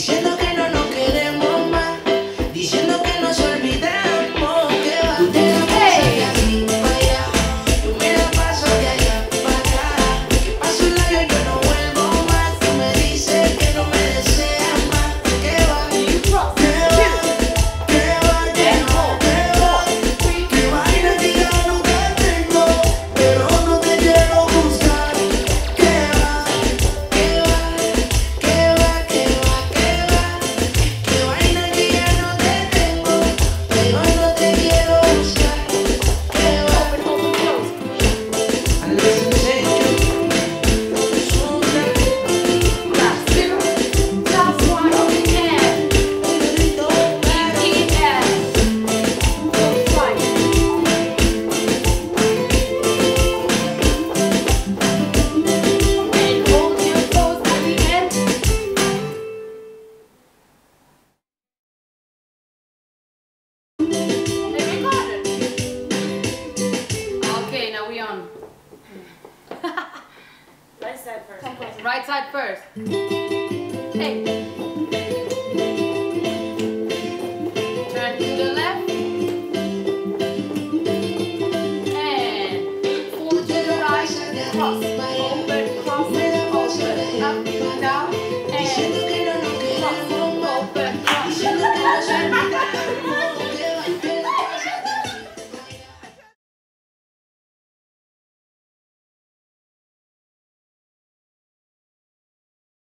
He's in Right side first. Right side first. Hey.